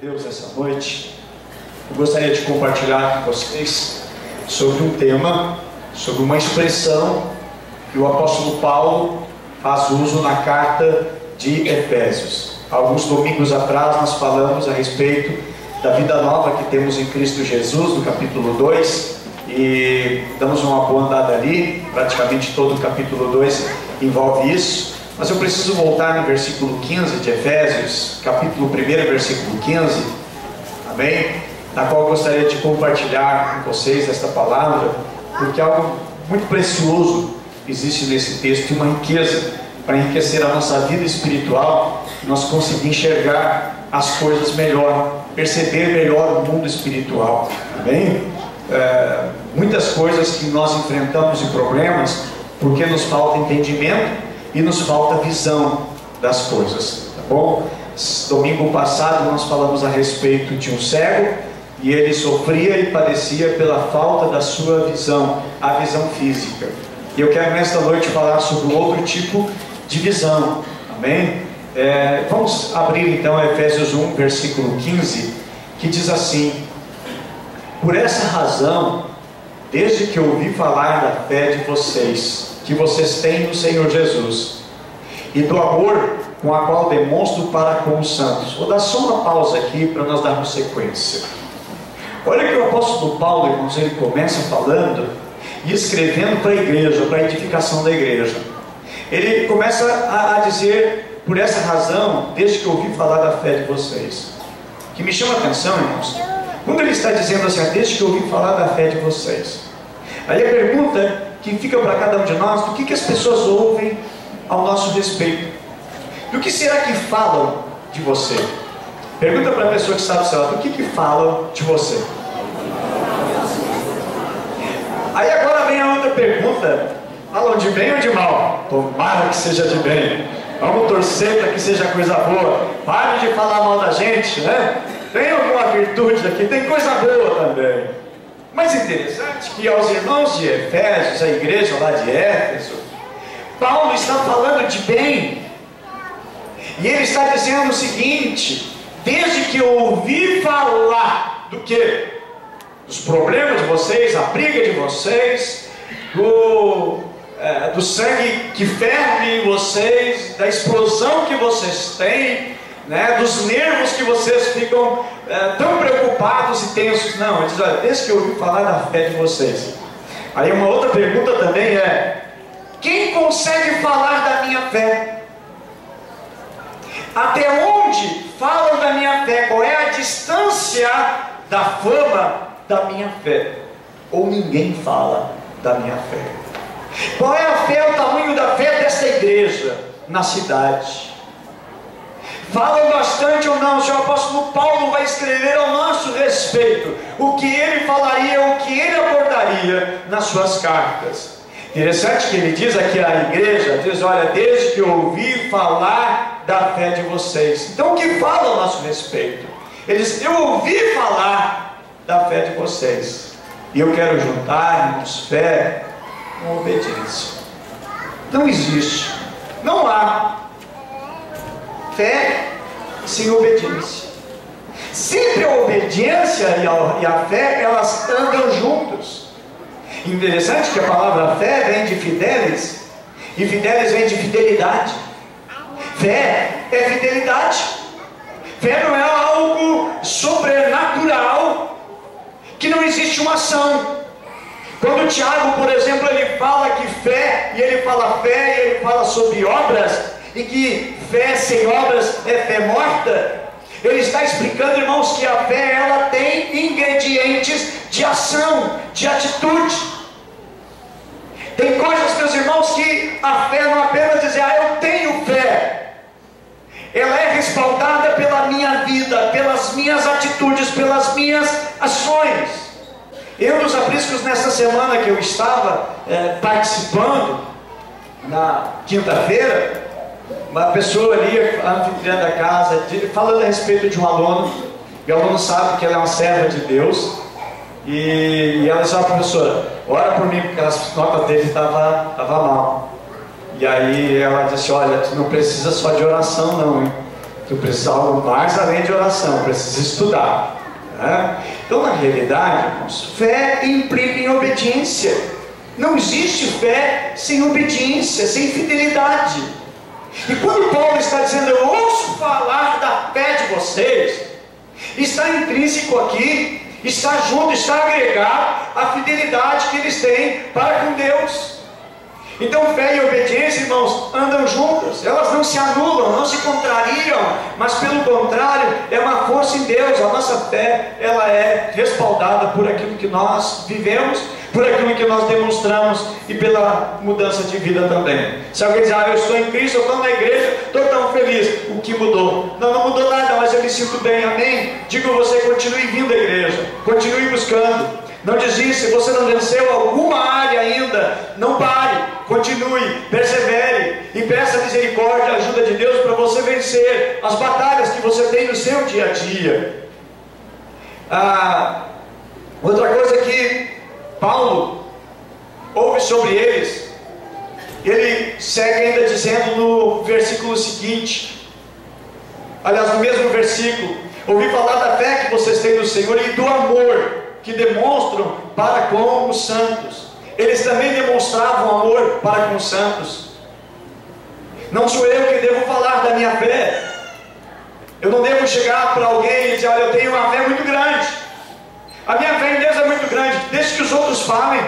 Deus essa noite, eu gostaria de compartilhar com vocês sobre um tema, sobre uma expressão que o apóstolo Paulo faz uso na carta de Efésios. Alguns domingos atrás nós falamos a respeito da vida nova que temos em Cristo Jesus, no capítulo 2, e damos uma boa andada ali, praticamente todo o capítulo 2 envolve isso. Mas eu preciso voltar no versículo 15 de Efésios, capítulo 1, versículo 15, amém? Na qual eu gostaria de compartilhar com vocês esta palavra, porque algo muito precioso existe nesse texto, uma riqueza para enriquecer a nossa vida espiritual, nós conseguir enxergar as coisas melhor, perceber melhor o mundo espiritual, amém? É, muitas coisas que nós enfrentamos e problemas, porque nos falta entendimento e nos falta visão das coisas, tá bom? Domingo passado nós falamos a respeito de um cego e ele sofria e padecia pela falta da sua visão, a visão física. E eu quero nesta noite falar sobre outro tipo de visão, amém? É, vamos abrir então Efésios 1, versículo 15, que diz assim: Por essa razão, desde que ouvi falar da fé de vocês, que vocês têm no Senhor Jesus e do amor com a qual demonstro para com os santos. Vou dar só uma pausa aqui para nós darmos sequência. Olha que o apóstolo Paulo, irmãos, ele começa falando e escrevendo para a igreja, para a edificação da igreja. Ele começa a, a dizer, por essa razão, desde que ouvi falar da fé de vocês, que me chama a atenção, irmãos, quando ele está dizendo assim, ah, desde que ouvi falar da fé de vocês. Aí a pergunta que fica para cada um de nós, do que, que as pessoas ouvem ao nosso respeito? Do que será que falam de você? Pergunta para a pessoa que está do céu, do que, que falam de você? Aí agora vem a outra pergunta, falam de bem ou de mal? Tomara que seja de bem. Vamos torcer para que seja coisa boa. Pare de falar mal da gente, né? Tem alguma virtude aqui, tem coisa boa também. Mas interessante que aos irmãos de Efésios, a igreja lá de Éfeso, Paulo está falando de bem. E ele está dizendo o seguinte: desde que eu ouvi falar do que? Dos problemas de vocês, a briga de vocês, do, é, do sangue que ferve em vocês, da explosão que vocês têm, né, dos nervos que vocês ficam é, tão preocupados e tensos. Não, ele diz, olha, desde que eu ouvi falar da fé de vocês. Aí uma outra pergunta também é: quem consegue falar da minha fé? Até onde falam da minha fé? Qual é a distância da fama da minha fé? Ou ninguém fala da minha fé? Qual é a fé, o tamanho da fé desta igreja na cidade? Falam bastante ou não, se o apóstolo Paulo vai escrever ao nosso respeito o que ele falaria, o que ele abordaria nas suas cartas. Interessante que ele diz aqui à igreja, diz, olha, desde que eu ouvi falar da fé de vocês. Então o que fala ao nosso respeito? Ele diz, eu ouvi falar da fé de vocês. E eu quero juntar-nos fé com obediência. Não existe, não há fé sem obediência. Sempre a obediência e a, e a fé, elas andam juntos. Interessante que a palavra fé vem de fidelis, e fidelis vem de fidelidade. Fé é fidelidade. Fé não é algo sobrenatural, que não existe uma ação. Quando Tiago, por exemplo, ele fala que fé, e ele fala fé, e ele fala sobre obras, e que fé sem obras é fé morta, ele está explicando, irmãos, que a fé ela tem ingredientes de ação, de atitude. Tem coisas, meus irmãos, que a fé não apenas dizer, ah, eu tenho fé. Ela é respaldada pela minha vida, pelas minhas atitudes, pelas minhas ações. Eu, nos apriscos, nessa semana que eu estava é, participando, na quinta-feira, uma pessoa ali, a anfitriã da casa, falando a respeito de um aluno, e o aluno sabe que ela é uma serva de Deus, e, e ela disse, ó professora, ora por mim, porque as notas dele estavam tava mal. E aí ela disse, olha, tu não precisa só de oração não, hein? Tu precisa algo mais além de oração, precisa estudar. Né? Então, na realidade, irmãos, fé implica em obediência. Não existe fé sem obediência, sem fidelidade. E quando Paulo está dizendo, eu ouço falar da fé de vocês, está intrínseco aqui, está junto, está agregado a fidelidade que eles têm para com Deus. Então fé e obediência, irmãos, andam juntas, elas não se anulam, não se contrariam, mas pelo contrário, é uma força em Deus. A nossa fé, ela é respaldada por aquilo que nós vivemos, por aquilo que nós demonstramos e pela mudança de vida também. Se alguém diz, ah, eu estou em Cristo, eu estou na igreja, estou tão feliz, o que mudou? Não, não mudou nada, mas eu me sinto bem, amém? Digo você, continue vindo à igreja, continue buscando. Não desista, se você não venceu alguma área ainda, não pare, continue, persevere e peça misericórdia ajuda de Deus para você vencer as batalhas que você tem no seu dia a dia. Ah, outra coisa que Paulo ouve sobre eles, ele segue ainda dizendo no versículo seguinte, aliás, no mesmo versículo, ouvi falar da fé que vocês têm no Senhor e do amor que demonstram para com os santos. Eles também demonstravam amor para com os santos. Não sou eu que devo falar da minha fé. Eu não devo chegar para alguém e dizer, olha, eu tenho uma fé muito grande. A minha Deus é muito grande. Deixe que os outros falem.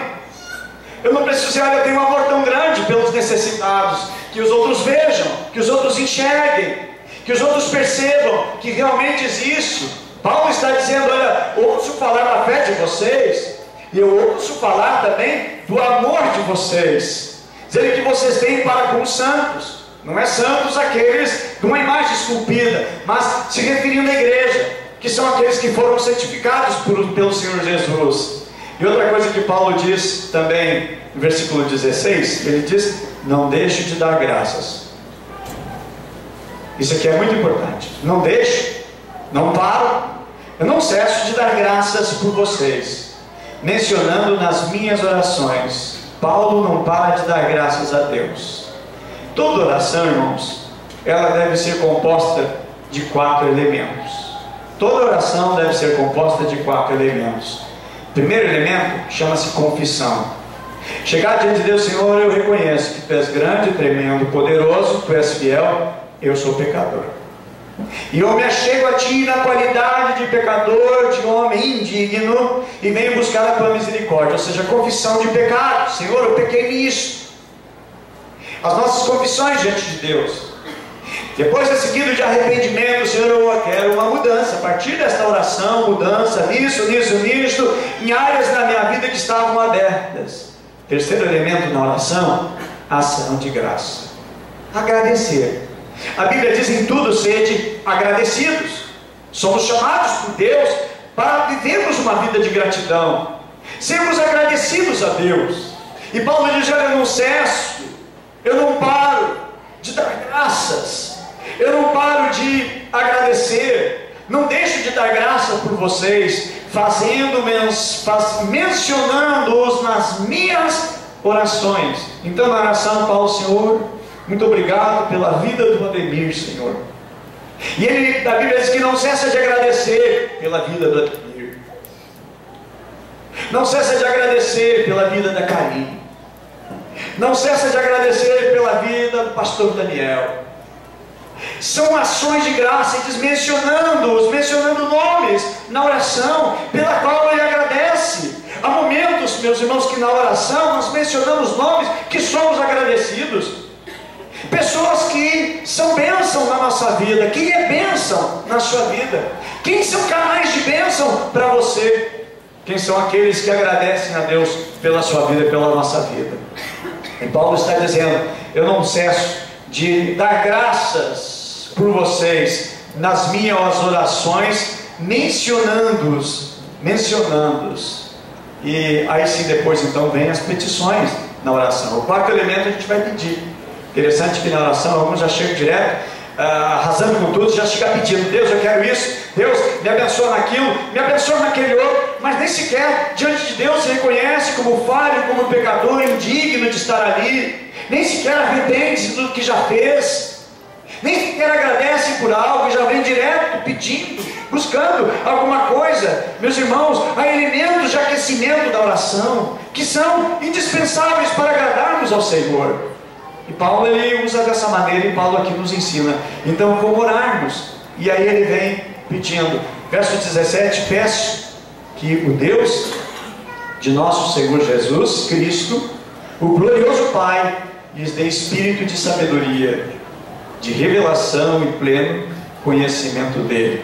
Eu não preciso dizer, olha, eu tenho um amor tão grande pelos necessitados. Que os outros vejam, que os outros enxerguem, que os outros percebam que realmente existe Paulo está dizendo: olha, ouço falar da fé de vocês, e eu ouço falar também do amor de vocês, dizendo que vocês têm para com os santos. Não é santos aqueles de uma imagem esculpida, mas se referindo à igreja, que são aqueles que foram santificados por, pelo Senhor Jesus. E outra coisa que Paulo diz também, no versículo 16, ele diz: Não deixe de dar graças. Isso aqui é muito importante. Não deixe, não paro, eu não cesso de dar graças por vocês, mencionando nas minhas orações. Paulo não para de dar graças a Deus. Toda oração, irmãos, ela deve ser composta de quatro elementos. Toda oração deve ser composta de quatro elementos. Primeiro elemento chama-se confissão. Chegar diante de Deus, Senhor, eu reconheço que Tu és grande, tremendo, poderoso, Tu és fiel, eu sou pecador. E eu me achego a ti na qualidade de pecador, de homem indigno, e venho buscar a tua misericórdia, ou seja, confissão de pecado. Senhor, eu pequei nisso. As nossas confissões diante de Deus. Depois é seguido de arrependimento, Senhor, eu quero uma mudança. A partir desta oração, mudança nisso, nisso, nisso, em áreas da minha vida que estavam abertas. Terceiro elemento na oração, ação de graça. Agradecer. A Bíblia diz em tudo sede agradecidos. Somos chamados por Deus para vivermos uma vida de gratidão. Sermos agradecidos a Deus. E Paulo diz: eu não cesso, eu não paro de dar graças, eu não paro de agradecer, não deixo de dar graça por vocês, fazendo faz, mencionando-os nas minhas orações. Então, na oração, Paulo, Senhor, muito obrigado pela vida do Ademir, Senhor. E ele, da Bíblia diz que não cessa de agradecer pela vida do Ademir. Não cessa de agradecer pela vida da Karine. Não cessa de agradecer pela vida do pastor Daniel. São ações de graça, e mencionando-os, mencionando nomes na oração, pela qual ele agradece. Há momentos, meus irmãos, que na oração nós mencionamos nomes que somos agradecidos. Pessoas que são bênção na nossa vida. Quem é bênção na sua vida? Quem são canais de bênção para você? Quem são aqueles que agradecem a Deus pela sua vida e pela nossa vida? E Paulo está dizendo: Eu não cesso de dar graças por vocês nas minhas orações, mencionando-os, mencionando-os. E aí sim, depois então vem as petições na oração. O quarto elemento a gente vai pedir. Interessante que na oração alguns já chegam direto, arrasando com tudo, já chega pedindo, Deus, eu quero isso, Deus, me abençoa naquilo, me abençoa naquele outro, mas nem sequer diante de Deus se reconhece como falho, como pecador, indigno de estar ali, nem sequer arrepende do que já fez. nem sequer agradecem por algo, já vem direto pedindo, buscando alguma coisa. Meus irmãos, há elementos de aquecimento da oração que são indispensáveis para agradarmos ao Senhor. E Paulo ele usa dessa maneira e Paulo aqui nos ensina. Então, como orarmos? E aí ele vem pedindo, verso 17: Peço que o Deus de nosso Senhor Jesus Cristo, o glorioso Pai, lhes dê espírito de sabedoria, de revelação e pleno conhecimento dele.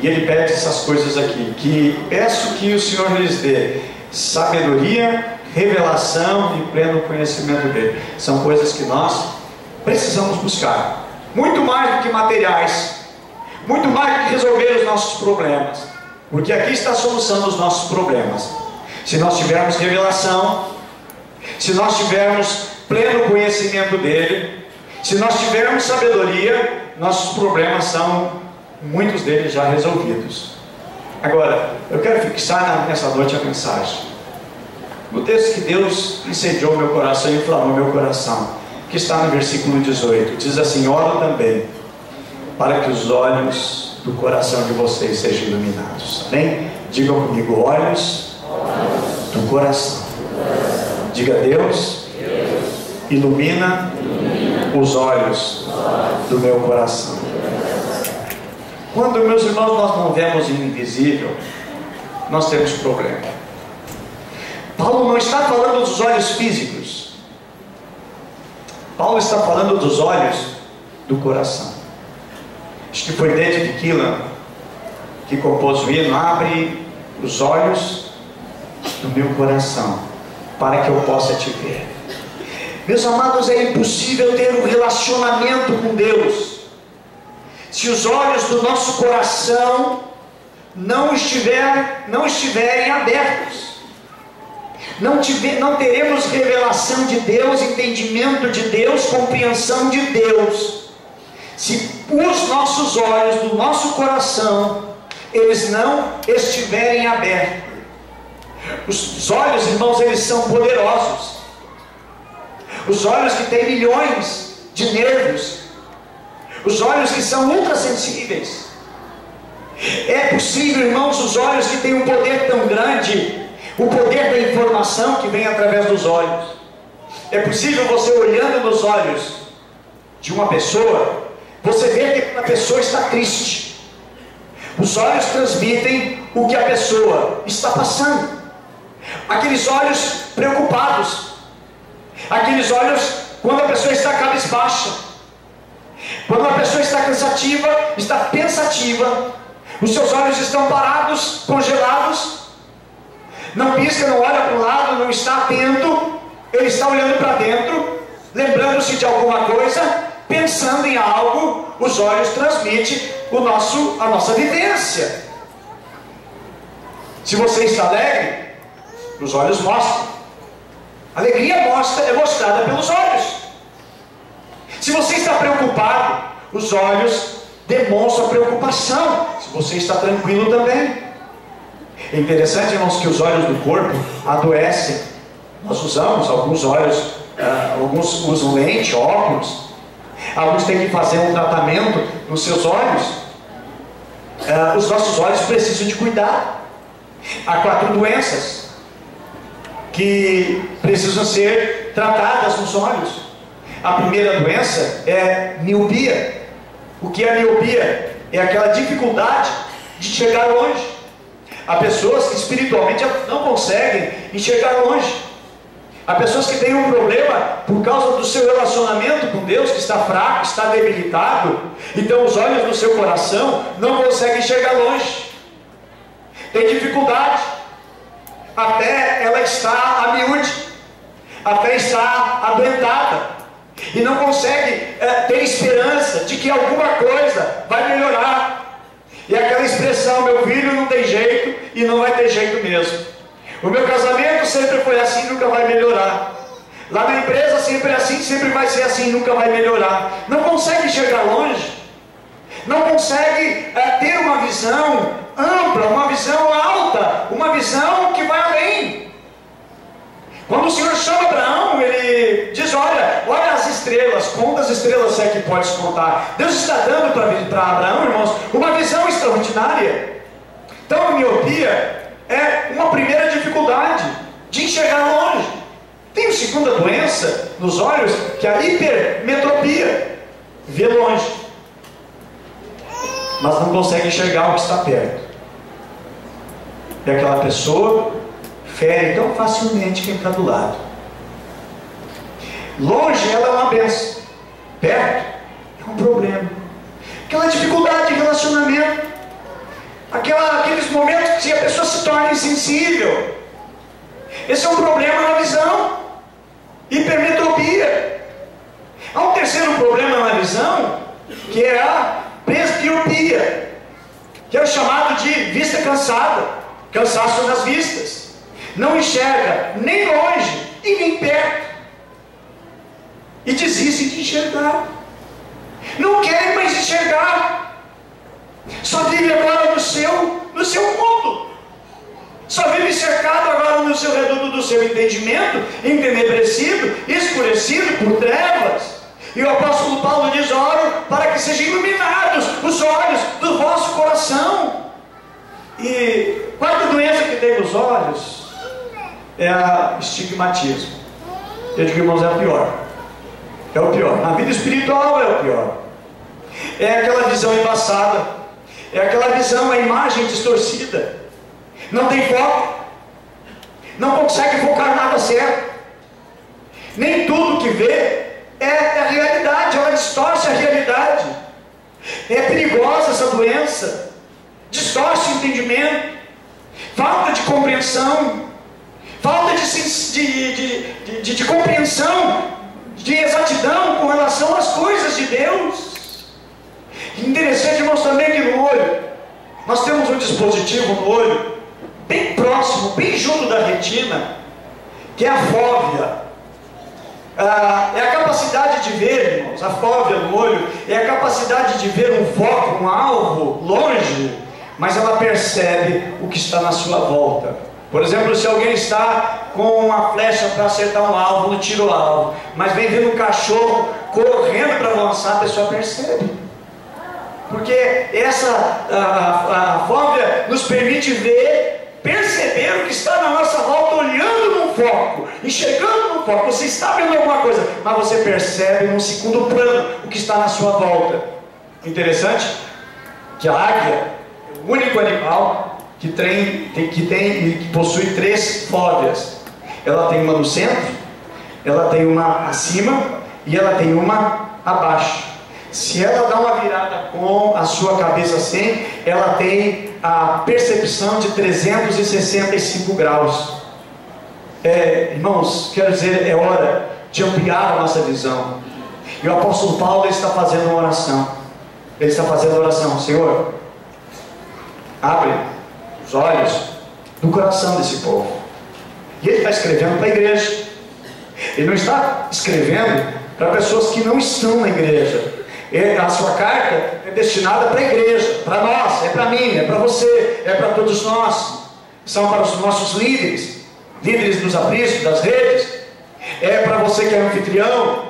E ele pede essas coisas aqui, que peço que o Senhor lhes dê sabedoria, revelação e pleno conhecimento dele. São coisas que nós precisamos buscar. Muito mais do que materiais, muito mais do que resolver os nossos problemas. Porque aqui está a solução dos nossos problemas. Se nós tivermos revelação, se nós tivermos pleno conhecimento dele, se nós tivermos sabedoria, nossos problemas são, muitos deles já resolvidos. Agora, eu quero fixar nessa noite a mensagem. O texto que Deus incendiou meu coração e inflamou meu coração, que está no versículo 18, diz assim: Oro também, para que os olhos do coração de vocês sejam iluminados. Amém? Digam comigo: olhos do coração. Diga Deus, ilumina os olhos do meu coração. Quando, meus irmãos, nós não vemos o invisível, nós temos problema. Paulo não está falando dos olhos físicos. Paulo está falando dos olhos do coração. Acho que foi David Keelan que compôs o hino Abre os olhos do meu coração para que eu possa te ver. Meus amados, é impossível ter um relacionamento com Deus se os olhos do nosso coração não, estiver, não estiverem abertos não, não teremos revelação de Deus, entendimento de Deus, compreensão de Deus, se os nossos olhos do nosso coração, eles não estiverem abertos. Os olhos, irmãos, eles são poderosos. Os olhos que têm milhões de nervos. Os olhos que são ultrassensíveis. É possível, irmãos, os olhos que têm um poder tão grande o poder da informação que vem através dos olhos. É possível você olhando nos olhos de uma pessoa, você ver que a pessoa está triste. Os olhos transmitem o que a pessoa está passando. Aqueles olhos preocupados. Aqueles olhos quando a pessoa está cabisbaixa. Quando a pessoa está cansativa, está pensativa, os seus olhos estão parados, congelados, não pisca, não olha para o lado, não está atento, ele está olhando para dentro, lembrando-se de alguma coisa, pensando em algo, os olhos transmitem o nosso, a nossa vivência. Se você está alegre, os olhos mostram. Alegria mostra, é mostrada pelos olhos. Se você está preocupado, os olhos demonstram preocupação. Se você está tranquilo também. É interessante, irmãos, que os olhos do corpo adoecem. Nós usamos alguns olhos, uh, alguns usam lente, óculos. Alguns têm que fazer um tratamento nos seus olhos. Uh, os nossos olhos precisam de cuidado. Há quatro doenças que precisam ser tratadas nos olhos. A primeira doença é miopia. O que é miopia? É aquela dificuldade de chegar longe. Há pessoas que espiritualmente não conseguem enxergar longe. Há pessoas que têm um problema por causa do seu relacionamento com Deus, que está fraco, está debilitado. Então os olhos do seu coração não conseguem enxergar longe. Tem dificuldade. Até ela está a miúde. Até está adoentada. E não consegue é, ter esperança de que alguma coisa vai melhorar. E aquela expressão, meu filho não tem jeito e não vai ter jeito mesmo. O meu casamento sempre foi assim, nunca vai melhorar. Lá na empresa sempre é assim, sempre vai ser assim, nunca vai melhorar. Não consegue chegar longe. Não consegue é, ter uma visão ampla, uma visão alta, uma visão que vai além. Quando o Senhor chama Abraão, ele diz: Olha, olha as estrelas, conta as estrelas é que podes contar. Deus está dando para Abraão, irmãos, uma visão extraordinária. Então a miopia é uma primeira dificuldade de enxergar longe. Tem uma segunda doença nos olhos, que é a hipermetropia. Vê longe, mas não consegue enxergar o que está perto. E aquela pessoa fere tão facilmente quem está do lado. Longe ela é uma benção, perto é um problema. Aquela dificuldade de relacionamento, aquela, aqueles momentos que a pessoa se torna insensível. Esse é um problema na visão, hipermetropia. Há um terceiro problema na visão, que é a presbiopia, que é o chamado de vista cansada, cansaço nas vistas. Não enxerga nem longe e nem perto. E desiste de enxergar. Não quer mais enxergar. Só vive agora no seu, no seu mundo. Só vive cercado agora no seu reduto do seu entendimento, entenebrecido, escurecido por trevas. E o apóstolo Paulo diz: oro para que sejam iluminados os olhos do vosso coração. E quarta doença que tem nos olhos é o estigmatismo. Eu digo, irmãos, é a pior. É o pior. Na vida espiritual é o pior. É aquela visão embaçada. É aquela visão, a imagem distorcida. Não tem foco. Não consegue focar nada certo. Nem tudo que vê é, é a realidade, ela distorce a realidade. É perigosa essa doença, distorce o entendimento, falta de compreensão, falta de, de, de, de, compreensão, de exatidão com relação às coisas de Deus. Interessante, irmãos, também que no olho, nós temos um dispositivo no olho, bem próximo, bem junto da retina, que é a fóvea. Ah, é a capacidade de ver, irmãos, a fóvea no olho, é a capacidade de ver um foco, um alvo longe, mas ela percebe o que está na sua volta. Por exemplo, se alguém está com uma flecha para acertar um alvo, no tiro alvo, mas vem vendo um cachorro correndo para avançar, a pessoa percebe. Porque essa a, a, a fóvea nos permite ver, perceber o que está na nossa volta, olhando num foco, enxergando no foco. Você está vendo alguma coisa, mas você percebe num segundo plano o que está na sua volta. Interessante que a águia único animal que tem, que tem que possui três fóbias. Ela tem uma no centro, ela tem uma acima e ela tem uma abaixo. Se ela dá uma virada com a sua cabeça assim, ela tem a percepção de 365 graus. É, irmãos, quero dizer, é hora de ampliar a nossa visão. E o apóstolo Paulo está fazendo uma oração. Ele está fazendo oração, Senhor, abre os olhos do coração desse povo. E ele está escrevendo para a igreja. Ele não está escrevendo para pessoas que não estão na igreja. A sua carta é destinada para a igreja, para nós, é para mim, é para você, é para todos nós. São para os nossos líderes líderes dos apriscos, das redes, é para você que é anfitrião,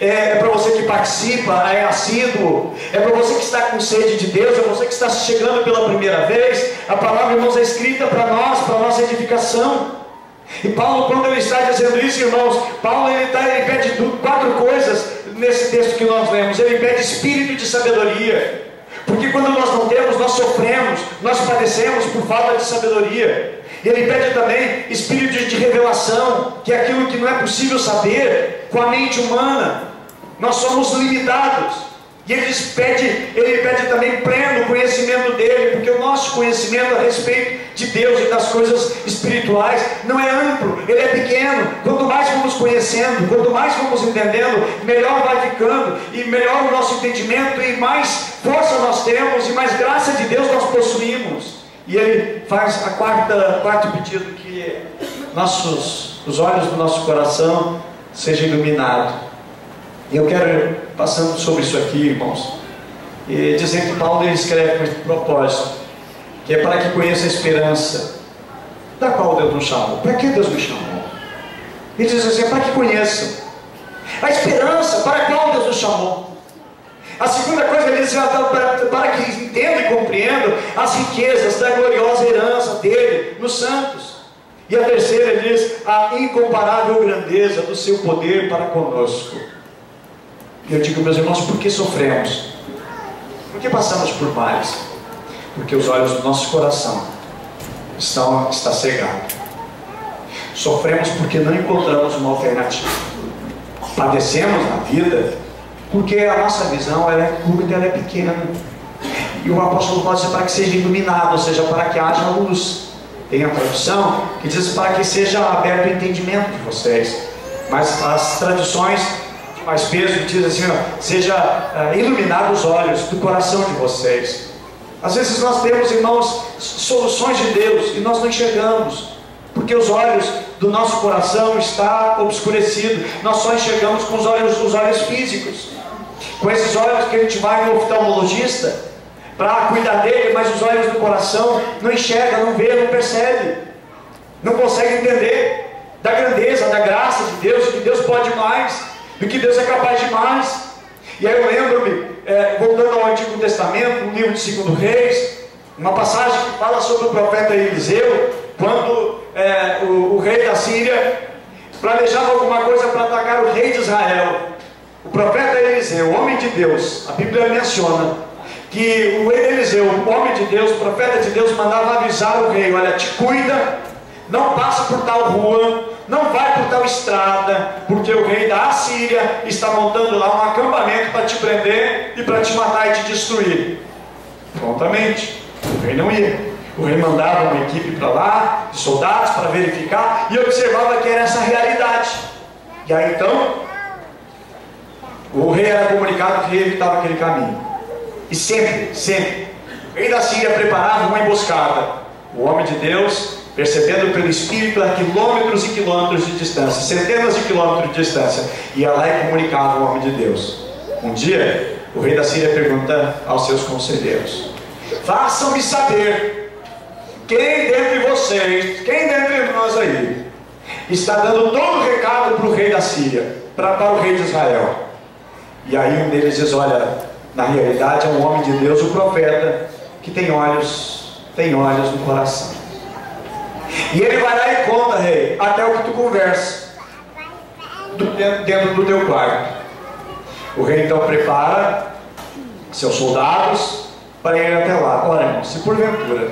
é, é para você que participa, é assíduo, é para você que está com sede de Deus, é você que está chegando pela primeira vez. A palavra, irmãos, é escrita para nós, para nossa edificação. E Paulo, quando ele está dizendo isso, irmãos, Paulo ele, tá, ele pede quatro coisas nesse texto que nós lemos. Ele pede espírito de sabedoria. Porque quando nós não temos, nós sofremos, nós padecemos por falta de sabedoria. Ele pede também espírito de revelação, que é aquilo que não é possível saber com a mente humana. Nós somos limitados. E ele pede, ele pede também pleno conhecimento dele, porque o nosso conhecimento a respeito de Deus e das coisas espirituais não é amplo, ele é pequeno. Quanto mais vamos conhecendo, quanto mais vamos entendendo, melhor vai ficando, e melhor o nosso entendimento, e mais força nós temos, e mais graça de Deus nós possuímos. E ele faz a quarta, quarto pedido que nossos, os olhos do nosso coração sejam iluminados. E eu quero, passando sobre isso aqui, irmãos, e dizer que Paulo escreve com esse propósito, que é para que conheça a esperança da qual Deus nos chamou. Para que Deus me chamou? Ele diz assim, é para que conheçam. A esperança para a qual Deus nos chamou. A segunda coisa ele diz para, para que entendam e compreendam as riquezas da gloriosa herança dele nos santos. E a terceira ele diz a incomparável grandeza do seu poder para conosco. E eu digo, meus irmãos, por que sofremos? Por que passamos por males? Porque os olhos do nosso coração estão está cegado. Sofremos porque não encontramos uma alternativa. Padecemos na vida porque a nossa visão ela é curta, ela é pequena. E o apóstolo pode dizer para que seja iluminado, ou seja, para que haja luz. Tem a tradução que diz para que seja aberto o entendimento de vocês. Mas as traduções de mais peso diz assim, ó, seja uh, iluminado os olhos do coração de vocês. Às vezes nós temos, irmãos, soluções de Deus e nós não enxergamos, porque os olhos do nosso coração está obscurecido. Nós só enxergamos com os olhos, os olhos físicos. Com esses olhos que a gente vai no oftalmologista para cuidar dele, mas os olhos do coração não enxerga, não vê, não percebe, não consegue entender da grandeza, da graça de Deus, que Deus pode mais, do que Deus é capaz de mais. E aí eu lembro-me, é, voltando ao Antigo Testamento, no livro de Segundo Reis, uma passagem que fala sobre o profeta Eliseu, quando é, o, o, rei da Síria planejava alguma coisa para atacar o rei de Israel. O profeta Eliseu, homem de Deus, a Bíblia menciona que o Eliseu, homem de Deus, profeta de Deus, mandava avisar o rei: olha, te cuida, não passa por tal rua, não vai por tal estrada, porque o rei da Assíria está montando lá um acampamento para te prender e para te matar e te destruir. Prontamente, o rei não ia. O rei mandava uma equipe para lá, soldados, para verificar, e observava que era essa realidade. E aí então, o rei era comunicado que evitava aquele caminho. E sempre, sempre, o rei da Síria preparava uma emboscada. O homem de Deus, percebendo pelo Espírito a quilômetros e quilômetros de distância, centenas de quilômetros de distância, ia lá e comunicava o homem de Deus. Um dia, o rei da Síria pergunta aos seus conselheiros: Façam-me saber quem dentre vocês, quem dentre nós aí, está dando todo o recado para o rei da Síria, para, para o rei de Israel? E aí um deles diz: Olha, na realidade é um homem de Deus, o profeta, que tem olhos, tem olhos no coração. E ele vai lá e conta, rei, até o que tu conversa do, dentro do teu quarto. O rei então prepara seus soldados para ir até lá. Olha, irmão, se porventura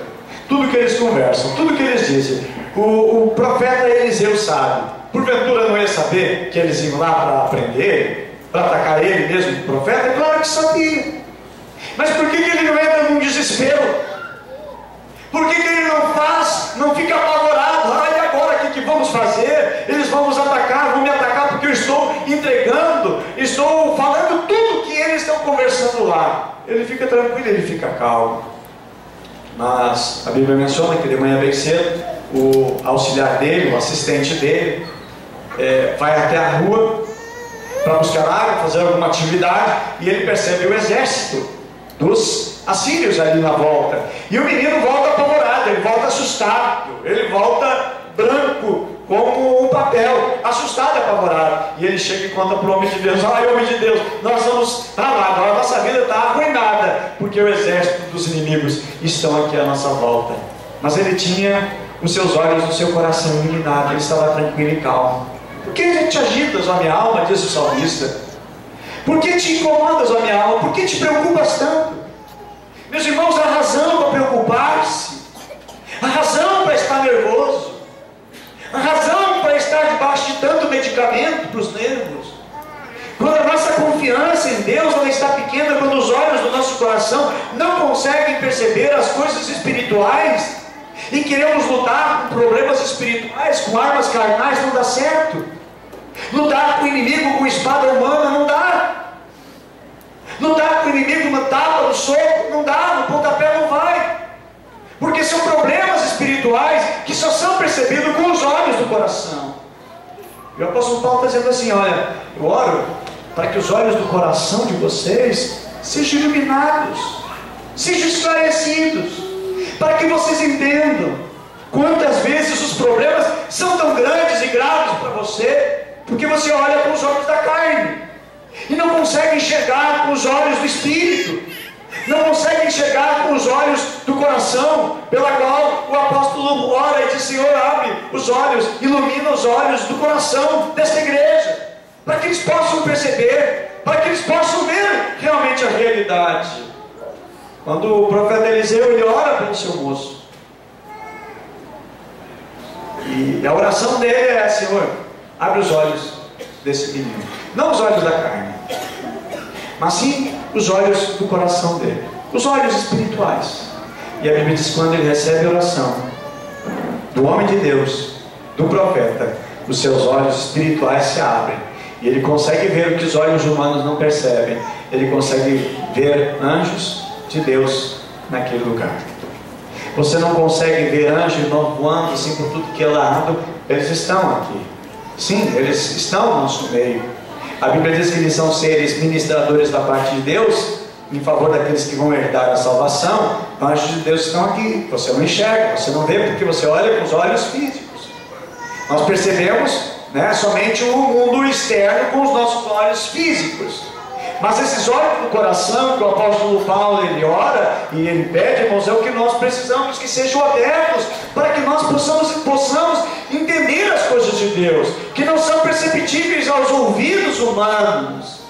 tudo que eles conversam, tudo que eles dizem. O, o profeta Eliseu sabe. Porventura não ia saber que eles iam lá para aprender, para atacar ele mesmo, o profeta? É claro que sabia. Mas por que, que ele não entra num desespero? Por que, que ele não faz, não fica apavorado? Ah, e agora o que, que vamos fazer? Eles vão nos atacar, vão me atacar porque eu estou entregando, estou falando tudo que eles estão conversando lá. Ele fica tranquilo, ele fica calmo. Mas a Bíblia menciona que de manhã bem cedo, o auxiliar dele, o assistente dele, é, vai até a rua para buscar água, fazer alguma atividade, e ele percebe o exército dos assírios ali na volta. E o menino volta apavorado, ele volta assustado, ele volta branco, como um papel, assustado e apavorado. E ele chega e conta para o homem de Deus: Ai, homem de Deus, nós vamos travados, a nossa vida está arruinada, porque o exército dos inimigos estão aqui à nossa volta. Mas ele tinha os seus olhos no seu coração iluminado, ele estava tranquilo e calmo. Por que te agitas, a minha alma? diz o salmista. Por que te incomodas, a minha alma? Por que te preocupas tanto? Meus irmãos, a razão para preocupar-se, a razão para estar nervoso, a razão para estar debaixo de tanto medicamento para os nervos. Quando a nossa confiança em Deus ela está pequena, quando os olhos do nosso coração não conseguem perceber as coisas espirituais e queremos lutar com problemas espirituais, com armas carnais, não dá certo. Lutar com o inimigo com espada humana não dá. Lutar com o inimigo no tapa, no soco, não dá, no pontapé não vai. Porque são problemas espirituais que só são percebidos com os olhos do coração. E o apóstolo Paulo está dizendo assim: olha, eu oro para que os olhos do coração de vocês sejam iluminados, sejam esclarecidos, para que vocês entendam quantas vezes os problemas são tão grandes e graves para você, Porque você olha com os olhos da carne e não consegue enxergar com os olhos do espírito. Não consegue enxergar com os olhos do coração, pela qual o apóstolo ora e diz: Senhor, abre os olhos, ilumina os olhos do coração desta igreja, para que eles possam perceber, para que eles possam ver realmente a realidade. Quando o profeta Eliseu ele ora pelo seu moço, e a oração dele é: Senhor, abre os olhos desse menino, não os olhos da carne, mas sim os olhos do coração dele, os olhos espirituais. E a Bíblia diz: quando ele recebe a oração do homem de Deus, do profeta, os seus olhos espirituais se abrem e ele consegue ver o que os olhos humanos não percebem. Ele consegue ver anjos de Deus naquele lugar. Você não consegue ver anjos voando assim por tudo que é lado, eles estão aqui. Sim, eles estão no nosso meio. A Bíblia diz que eles são seres ministradores da parte de Deus, em favor daqueles que vão herdar a salvação. Anjos de Deus estão aqui. Você não enxerga, você não vê porque você olha com os olhos físicos. Nós percebemos né, somente o mundo externo com os nossos olhos físicos. Mas esses olhos do coração que o apóstolo Paulo ele ora e ele pede, irmãos, é o que nós precisamos que sejam abertos para que nós possamos, possamos entender as coisas de Deus, que não são perceptíveis aos ouvidos humanos,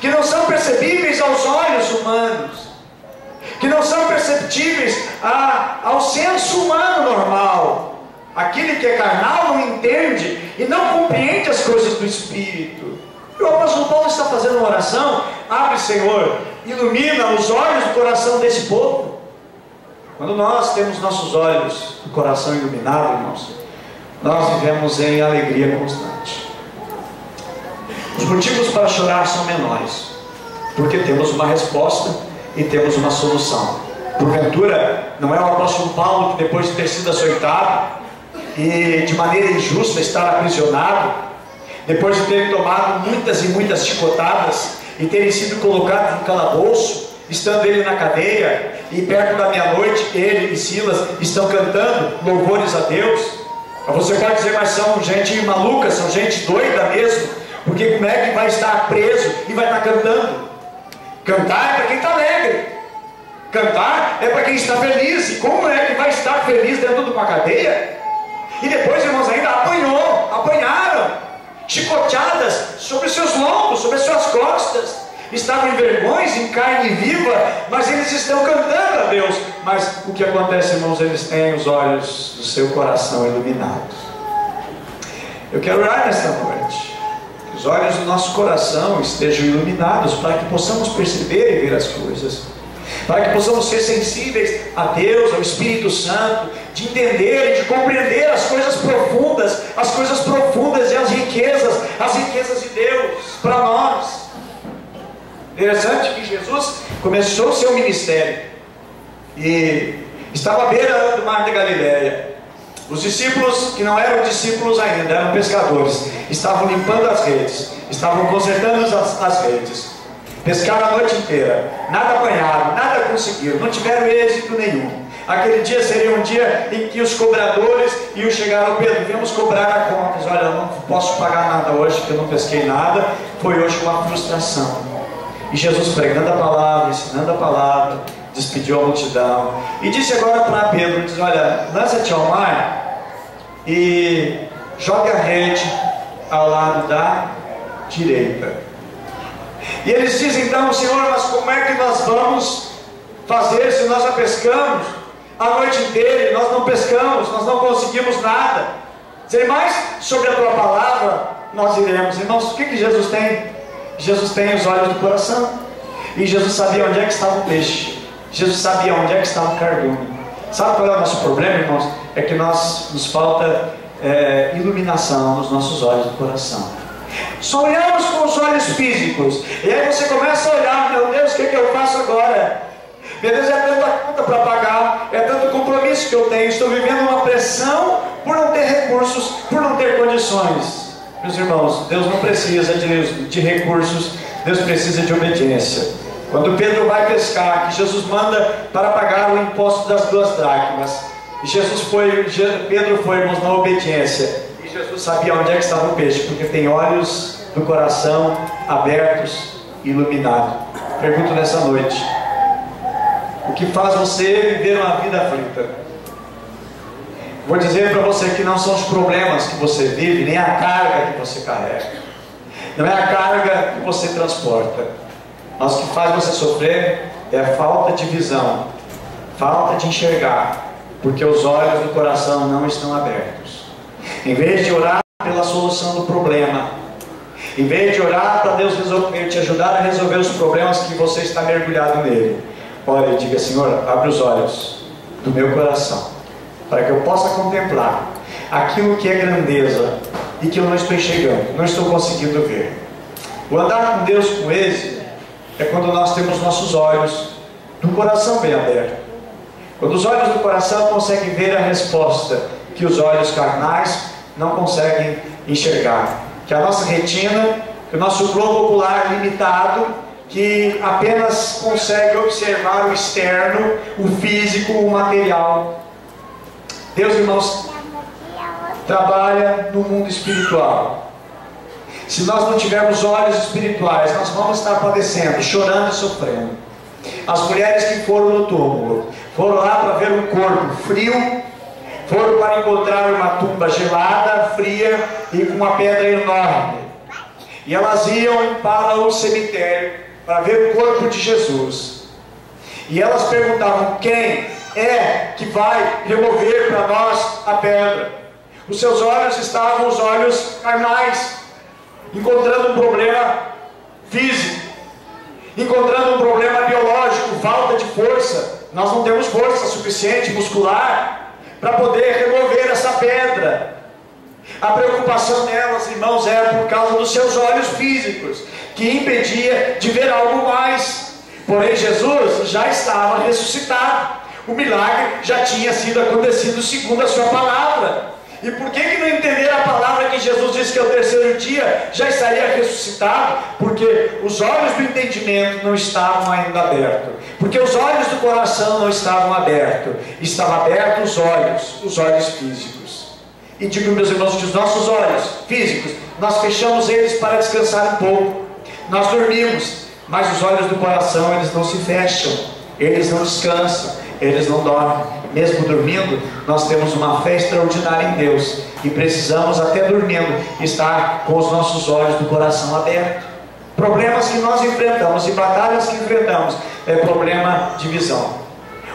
que não são percebíveis aos olhos humanos, que não são perceptíveis a, ao senso humano normal. Aquele que é carnal não entende e não compreende as coisas do Espírito. E o apóstolo Paulo está fazendo uma oração, abre, Senhor, ilumina os olhos do coração desse povo. Quando nós temos nossos olhos do coração iluminado, irmãos, nós vivemos em alegria constante. Os motivos para chorar são menores, porque temos uma resposta e temos uma solução. Porventura, não é o apóstolo Paulo que depois de ter sido açoitado e de maneira injusta estar aprisionado, depois de terem tomado muitas e muitas chicotadas e terem sido colocados no calabouço, estando ele na cadeia, e perto da meia-noite, ele e Silas estão cantando louvores a Deus. Você pode dizer, mas são gente maluca, são gente doida mesmo, porque como é que vai estar preso e vai estar cantando? Cantar é para quem está alegre, cantar é para quem está feliz, e como é que vai estar feliz dentro de uma cadeia? E depois, irmãos, ainda apanhou, apanharam chicoteadas sobre seus lombos, sobre suas costas. Estavam em vergões, em carne viva, mas eles estão cantando a Deus. Mas o que acontece, irmãos, eles têm os olhos do seu coração iluminados. Eu quero orar nesta noite. Que os olhos do nosso coração estejam iluminados para que possamos perceber e ver as coisas para que possamos ser sensíveis a Deus, ao Espírito Santo, de entender e de compreender as coisas profundas, as coisas profundas as riquezas, as riquezas de Deus para nós. Interessante que Jesus começou o seu ministério e estava à beira do mar de Galiléia. Os discípulos, que não eram discípulos ainda, eram pescadores, estavam limpando as redes, estavam consertando as, as redes. Pescaram a noite inteira, nada apanharam, nada conseguiram, não tiveram êxito nenhum. Aquele dia seria um dia em que os cobradores iam chegar ao Pedro, viemos cobrar a conta. Olha, eu não posso pagar nada hoje, porque eu não pesquei nada. Foi hoje uma frustração. E Jesus pregando a palavra, ensinando a palavra, despediu a multidão. E disse agora para Pedro, diz, olha, lança-te ao mar e joga a rede ao lado da direita. E eles dizem então, Senhor, mas como é que nós vamos fazer se nós já pescamos a noite inteira e nós não pescamos, nós não conseguimos nada? Dizer mais sobre a tua palavra, nós iremos. Irmãos, o que, que Jesus tem? Jesus tem os olhos do coração. E Jesus sabia onde é que estava o peixe. Jesus sabia onde é que estava o cardume. Sabe qual é o nosso problema, irmãos? É que nós, nos falta é, iluminação nos nossos olhos do coração. Só olhamos com os olhos físicos. E aí você começa a olhar, meu Deus, o que, é que eu faço agora? Meu Deus, é tanta conta para pagar, é tanto compromisso que eu tenho, estou vivendo uma pressão por não ter recursos, por não ter condições. Meus irmãos, Deus não precisa de, de recursos, Deus precisa de obediência. Quando Pedro vai pescar, que Jesus manda para pagar o imposto das duas dracmas, Jesus foi, Pedro foi, irmãos, na obediência Jesus sabia onde é que estava o peixe, porque tem olhos do coração abertos e iluminados. Pergunto nessa noite: o que faz você viver uma vida aflita? Vou dizer para você que não são os problemas que você vive, nem a carga que você carrega. Não é a carga que você transporta. Mas o que faz você sofrer é a falta de visão, falta de enxergar, porque os olhos do coração não estão abertos. Em vez de orar pela solução do problema, em vez de orar para Deus resolver, te ajudar a resolver os problemas que você está mergulhado nele, ore e diga: Senhor, abre os olhos do meu coração para que eu possa contemplar aquilo que é grandeza e que eu não estou enxergando, não estou conseguindo ver. O andar com Deus com êxito é quando nós temos nossos olhos do coração bem aberto. Quando os olhos do coração conseguem ver a resposta que os olhos carnais não conseguem enxergar. Que a nossa retina, que o nosso globo ocular limitado, que apenas consegue observar o externo, o físico, o material, Deus, irmãos, trabalha no mundo espiritual. Se nós não tivermos olhos espirituais, nós vamos estar padecendo, chorando e sofrendo. As mulheres que foram no túmulo foram lá para ver um corpo frio, foram para encontrar uma tumba gelada, fria e com uma pedra enorme. E elas iam para o cemitério para ver o corpo de Jesus. E elas perguntavam: quem é que vai remover para nós a pedra. Os seus olhos estavam os olhos carnais, encontrando um problema físico, encontrando um problema biológico, falta de força. Nós não temos força suficiente muscular para poder remover essa pedra. A preocupação delas, irmãos, era por causa dos seus olhos físicos, que impedia de ver algo mais. Porém, Jesus já estava ressuscitado. O milagre já tinha sido acontecido segundo a sua palavra. E por que, que não entenderam a palavra que Jesus disse que ao terceiro dia já estaria ressuscitado? Porque os olhos do entendimento não estavam ainda abertos. Porque os olhos do coração não estavam abertos. Estavam abertos os olhos, os olhos físicos. E digo, meus irmãos, que os nossos olhos físicos, nós fechamos eles para descansar um pouco. Nós dormimos, mas os olhos do coração, eles não se fecham. Eles não descansam eles não dormem. Mesmo dormindo, nós temos uma fé extraordinária em Deus e precisamos, até dormindo, estar com os nossos olhos do coração aberto. Problemas que nós enfrentamos e batalhas que enfrentamos é problema de visão,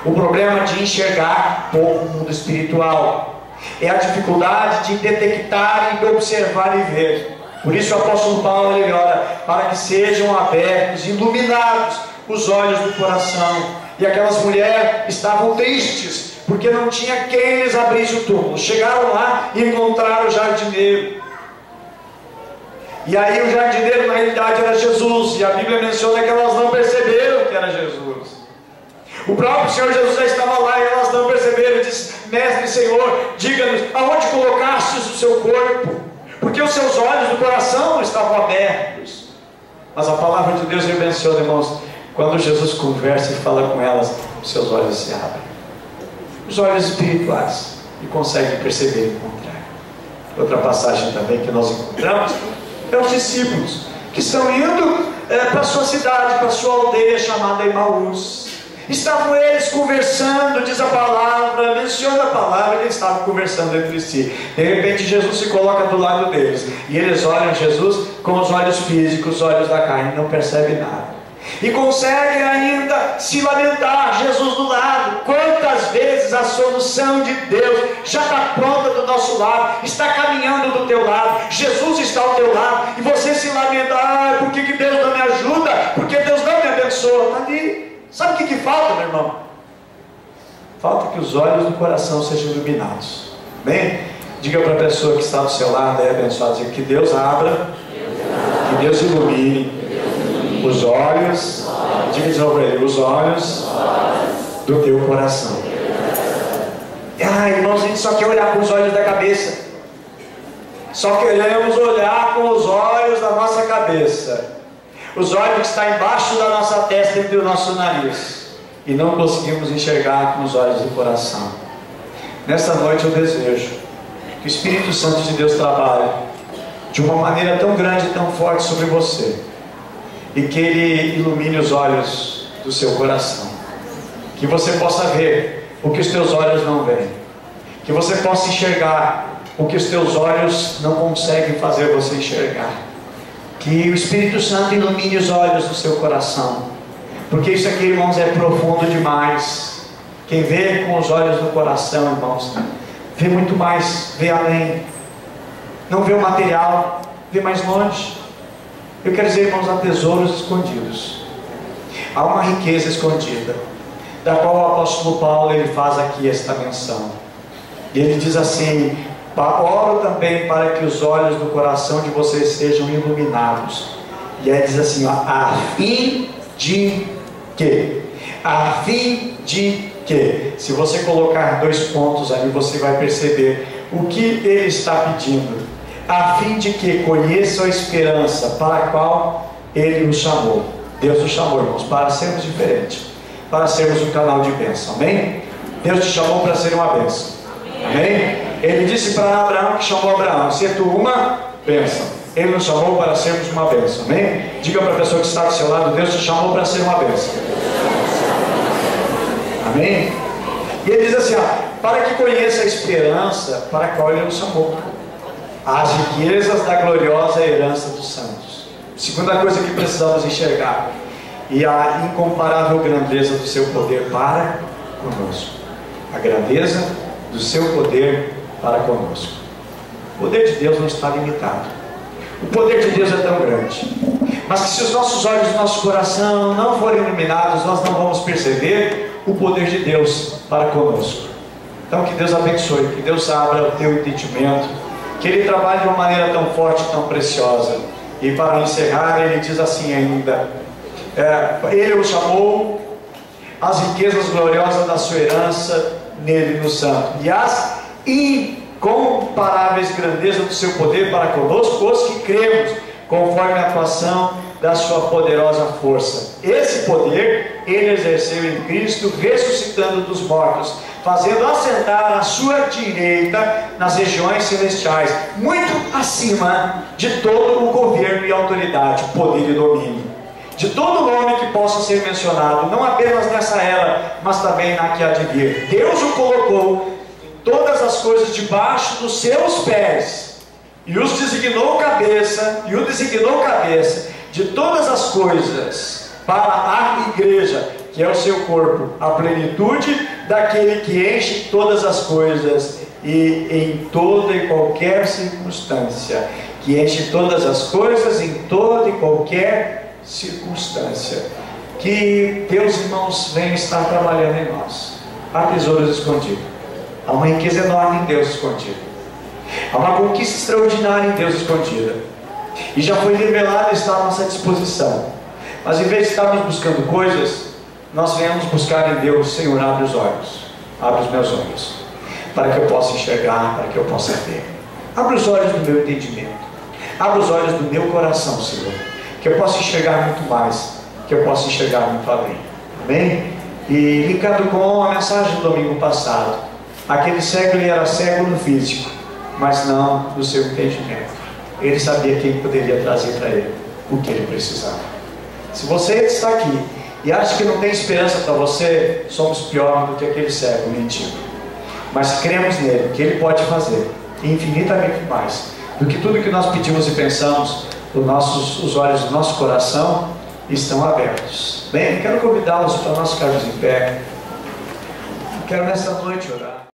o problema de enxergar o mundo espiritual, é a dificuldade de detectar e observar e ver. Por isso o apóstolo Paulo ele ora para que sejam abertos, iluminados os olhos do coração e aquelas mulheres estavam tristes, porque não tinha quem lhes abrisse o túmulo. Chegaram lá e encontraram o jardineiro. E aí o jardineiro na realidade era Jesus, e a Bíblia menciona que elas não perceberam que era Jesus. O próprio Senhor Jesus já estava lá e elas não perceberam. Ele disse: Mestre Senhor, diga-nos aonde colocastes o seu corpo, porque os seus olhos do coração estavam abertos. Mas a palavra de Deus menciona, irmãos, quando Jesus conversa e fala com elas, os seus olhos se abrem. Os olhos espirituais. E conseguem perceber o contrário. Outra passagem também que nós encontramos é os discípulos que estão indo é, para a sua cidade, para a sua aldeia chamada Emaús. Estavam eles conversando, diz a palavra, menciona a palavra, eles estavam conversando entre si. De repente Jesus se coloca do lado deles. E eles olham Jesus com os olhos físicos, os olhos da carne, não percebem nada e conseguem ainda se lamentar, Jesus do lado. Quantas vezes a solução de Deus já está pronta do nosso lado, está caminhando do teu lado, Jesus está ao teu lado, e você se lamenta, ah, por que, que Deus não me ajuda? Porque Deus não me abençoa. Está ali. Sabe o que, que falta, meu irmão? Falta que os olhos do coração sejam iluminados. Bem, diga para a pessoa que está do seu lado, é abençoado, que Deus abra, que Deus ilumine os olhos, diga sobre ele, os olhos do teu coração. Ah, irmãos, a gente só quer olhar com os olhos da cabeça. Só queremos olhar com os olhos da nossa cabeça. Os olhos que estão embaixo da nossa testa, entre o nosso nariz. E não conseguimos enxergar com os olhos do coração. Nesta noite eu desejo que o Espírito Santo de Deus trabalhe de uma maneira tão grande e tão forte sobre você, e que Ele ilumine os olhos do seu coração, que você possa ver o que os teus olhos não veem, que você possa enxergar o que os teus olhos não conseguem fazer você enxergar, que o Espírito Santo ilumine os olhos do seu coração, porque isso aqui, irmãos, é profundo demais. Quem vê com os olhos do coração, irmãos, vê muito mais, vê além, não vê o material, vê mais longe. Eu quero dizer, irmãos, há tesouros escondidos, há uma riqueza escondida, da qual o apóstolo Paulo ele faz aqui esta menção. E ele diz assim: Oro também para que os olhos do coração de vocês sejam iluminados. E aí diz assim: ó, a fim de que? A fim de que? Se você colocar dois pontos ali, você vai perceber o que ele está pedindo. A fim de que conheçam a esperança para a qual ele nos chamou. Deus nos chamou, irmãos, para sermos diferentes, para sermos um canal de bênção. Amém? Deus te chamou para ser uma bênção. Amém? Ele disse para Abraão que chamou Abraão: ser tu uma bênção. Ele nos chamou para sermos uma bênção. Amém? Diga para a pessoa que está do seu lado: Deus te chamou para ser uma bênção. Amém? E ele diz assim: ó, para que conheça a esperança para a qual ele nos chamou, as riquezas da gloriosa herança dos santos. Segunda coisa que precisamos enxergar, e a incomparável grandeza do seu poder para conosco. A grandeza do seu poder para conosco. O poder de Deus não está limitado. O poder de Deus é tão grande. Mas que se os nossos olhos do nosso coração não forem iluminados, nós não vamos perceber o poder de Deus para conosco. Então que Deus abençoe, que Deus abra o teu entendimento, que Ele trabalhe de uma maneira tão forte, tão preciosa. E para encerrar, ele diz assim ainda: é, Ele o chamou as riquezas gloriosas da sua herança nele no Santo, e as incomparáveis grandezas do seu poder para conosco, os que cremos, conforme a atuação da sua poderosa força. Esse poder ele exerceu em Cristo, ressuscitando dos mortos, fazendo assentar a sua direita nas regiões celestiais, muito acima de todo o governo e autoridade, poder e domínio. De todo nome que possa ser mencionado, não apenas nessa era, mas também na que há de vir. Deus o colocou todas as coisas debaixo dos seus pés, e os designou cabeça, e o designou cabeça de todas as coisas para a igreja, que é o seu corpo, a plenitude daquele que enche todas as coisas e em toda e qualquer circunstância, que enche todas as coisas em toda e qualquer circunstância. Que Deus, irmãos, venha estar trabalhando em nós. Há tesouros escondidos. Há uma riqueza enorme em Deus escondida. Há uma conquista extraordinária em Deus escondida. E já foi revelada e está à nossa disposição. Mas em vez de estarmos buscando coisas, nós viemos buscar em Deus, Senhor, abre os olhos, abre os meus olhos, para que eu possa enxergar, para que eu possa ver. Abre os olhos do meu entendimento, abre os olhos do meu coração, Senhor, que eu possa enxergar muito mais, que eu possa enxergar muito além. Amém? E ligado com a mensagem do domingo passado, aquele cego ele era cego no físico, mas não no seu entendimento. Ele sabia quem poderia trazer para ele o que ele precisava. Se você está aqui e acha que não tem esperança para você, somos pior do que aquele cego mentindo. Mas cremos nele, que ele pode fazer infinitamente mais do que tudo que nós pedimos e pensamos. Os, nossos, os olhos do nosso coração estão abertos. Bem, quero convidá-los para nós ficarmos em pé. Quero nesta noite orar.